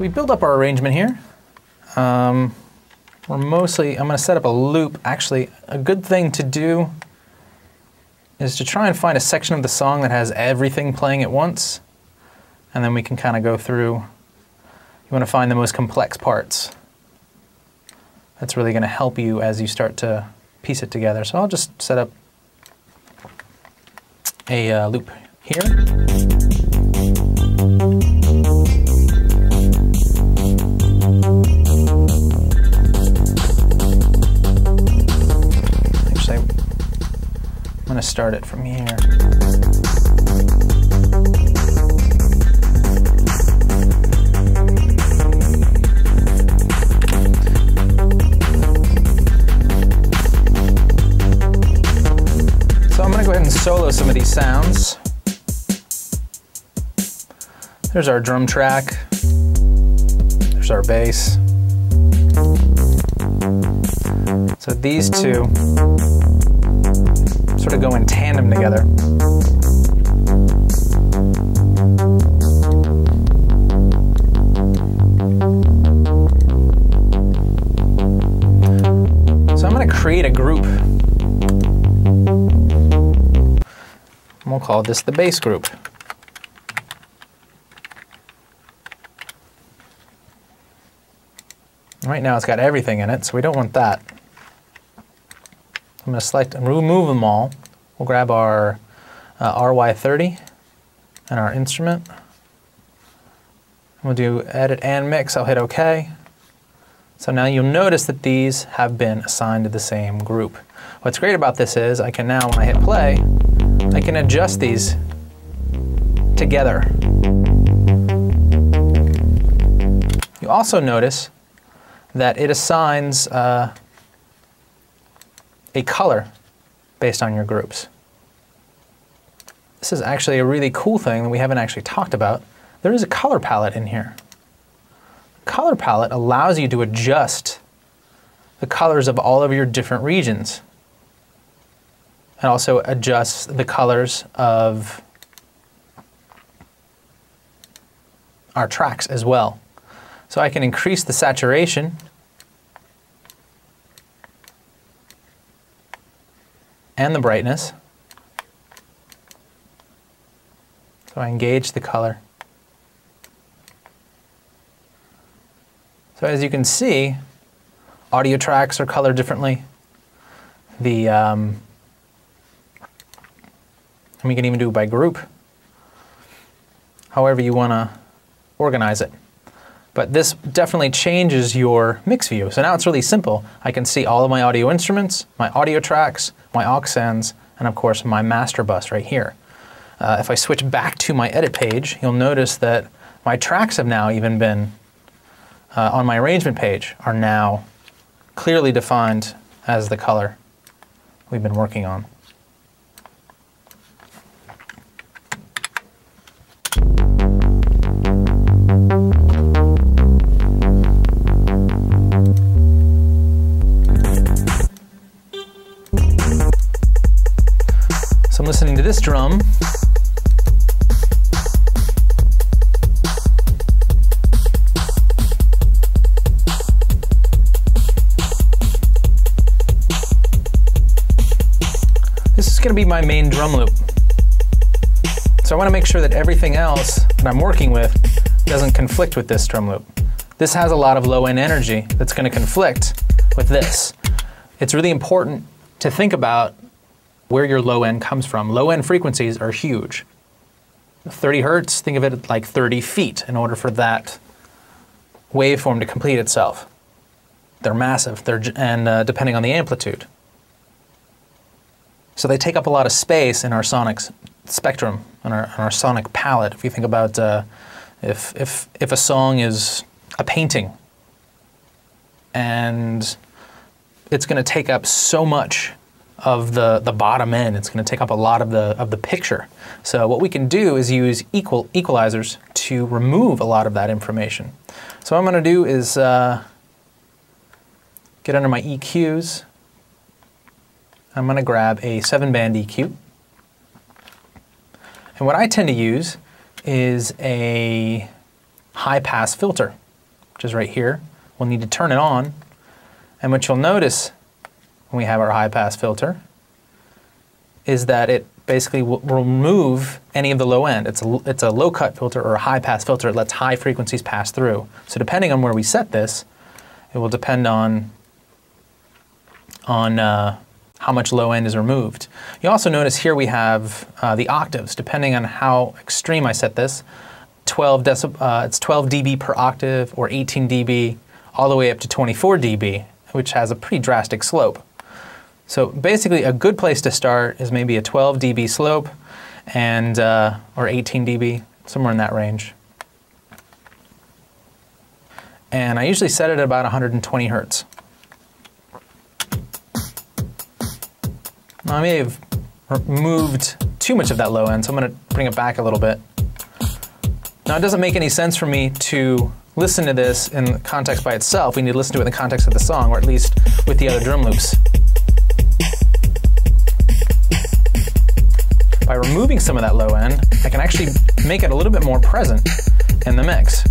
So we build up our arrangement here. Um, we're mostly, I'm going to set up a loop. Actually, a good thing to do is to try and find a section of the song that has everything playing at once. And then we can kind of go through. You want to find the most complex parts. That's really going to help you as you start to piece it together. So I'll just set up a uh, loop here. To start it from here. So I'm going to go ahead and solo some of these sounds. There's our drum track. There's our bass. So these two of go in tandem together. So I'm going to create a group. We'll call this the bass group. Right now it's got everything in it, so we don't want that. I'm going to select and remove them all. We'll grab our uh, RY30 and our instrument. We'll do edit and mix. I'll hit OK. So now you'll notice that these have been assigned to the same group. What's great about this is I can now, when I hit play, I can adjust these together. You also notice that it assigns uh, a color based on your groups. This is actually a really cool thing that we haven't actually talked about. There is a color palette in here. color palette allows you to adjust the colors of all of your different regions and also adjusts the colors of our tracks as well. So I can increase the saturation and the brightness. So I engage the color. So as you can see, audio tracks are colored differently. The um, and we can even do it by group, however you want to organize it. But this definitely changes your mix view. So now it's really simple. I can see all of my audio instruments, my audio tracks, my aux sends, and of course my master bus right here. Uh, if I switch back to my edit page, you'll notice that my tracks have now even been, uh, on my arrangement page, are now clearly defined as the color we've been working on. Listening to this drum. This is going to be my main drum loop. So I want to make sure that everything else that I'm working with doesn't conflict with this drum loop. This has a lot of low end energy that's going to conflict with this. It's really important to think about where your low end comes from. Low end frequencies are huge. 30 hertz, think of it like 30 feet in order for that waveform to complete itself. They're massive, they're, and uh, depending on the amplitude. So they take up a lot of space in our sonic spectrum, in our, in our sonic palette. If you think about uh, if, if, if a song is a painting and it's going to take up so much of the, the bottom end. It's going to take up a lot of the, of the picture. So what we can do is use equal equalizers to remove a lot of that information. So what I'm going to do is uh, get under my EQs. I'm going to grab a 7-band EQ. And what I tend to use is a high-pass filter. which is right here. We'll need to turn it on. And what you'll notice when we have our high pass filter is that it basically will remove any of the low end. It's a, it's a low cut filter or a high pass filter. It lets high frequencies pass through. So depending on where we set this, it will depend on, on uh, how much low end is removed. You also notice here we have uh, the octaves, depending on how extreme I set this. 12 decib uh, it's 12 dB per octave or 18 dB all the way up to 24 dB, which has a pretty drastic slope. So basically a good place to start is maybe a 12 dB slope and uh, or 18 dB, somewhere in that range. And I usually set it at about 120 hertz. Now I may have moved too much of that low end, so I'm going to bring it back a little bit. Now it doesn't make any sense for me to listen to this in context by itself. We need to listen to it in the context of the song, or at least with the other drum loops. Removing some of that low end, I can actually make it a little bit more present in the mix.